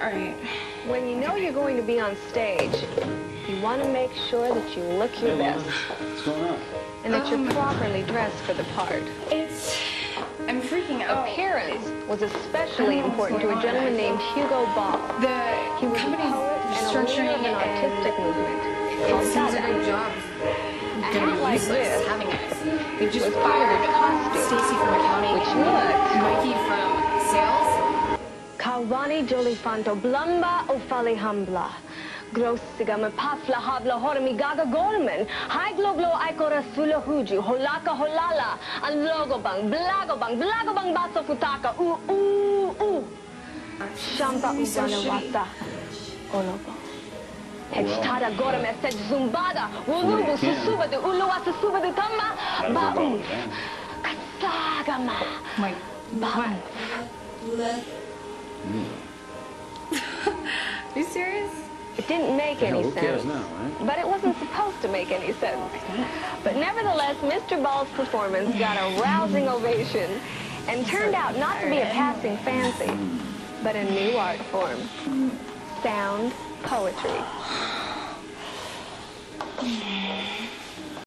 Alright. When you know you're going to be on stage, you want to make sure that you look your best What's going on? and that Um, you're properly dressed for the part. It's. I'm freaking out. Appearance was especially I don't know what's important to a gentleman on. named Hugo Ball. The He was a company's poet and a leader of an it artistic movement. Be like useless this having it. They just fired Stacy from accounting which and Mikey from sales. Kawani Jolifanto Blumba Ofali Hambla. Grossiga me pafla habla hormi gaga golmen. Hai gloglo aikora sula huju. Holaka holala. An logo bang, blago bang, blago bang baso futaka. Ooh, ooh, ooh. Shampa This is so ubana shitty. wata. Olobo. Hextada gora me set zumbada. Wulubu can. susuba de uluwa susuba de tamba. Gotta Ba go oof. Kasagama. Like, Ba Are you serious? It didn't make Hell, any who cares sense. now, right? But it wasn't supposed to make any sense. But nevertheless, Mr. Ball's performance got a rousing ovation and turned out not to be a passing fancy, but a new art form. Sound poetry.